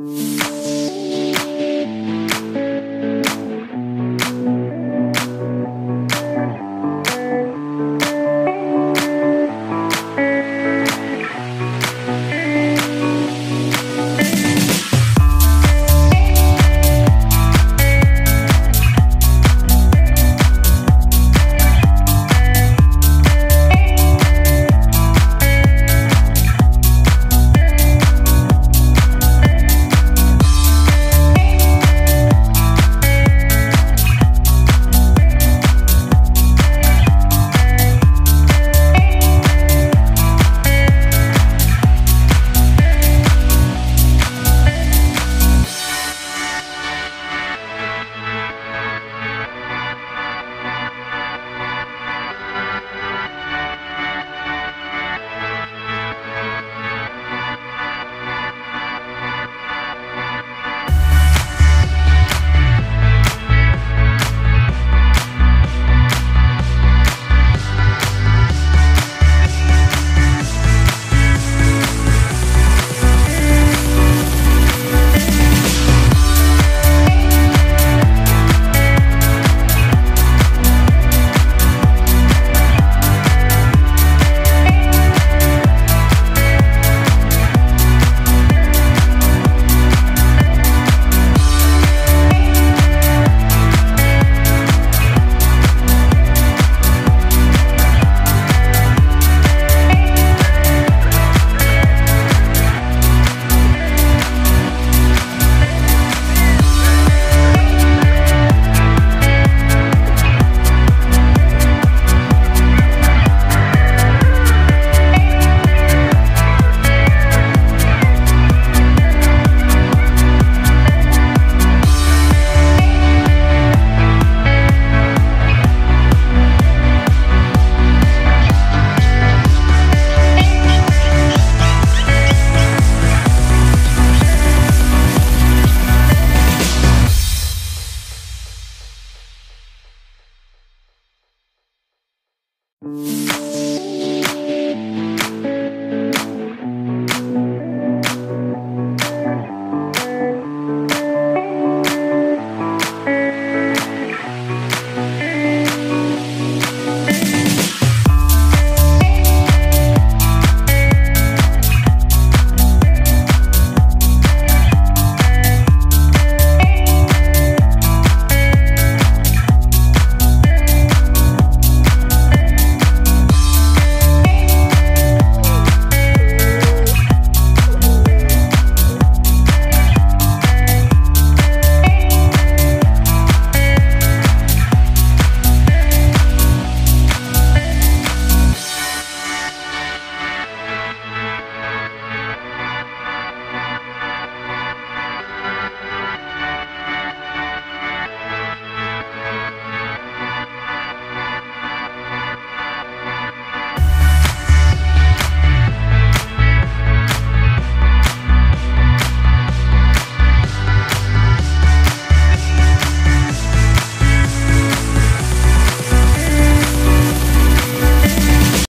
Música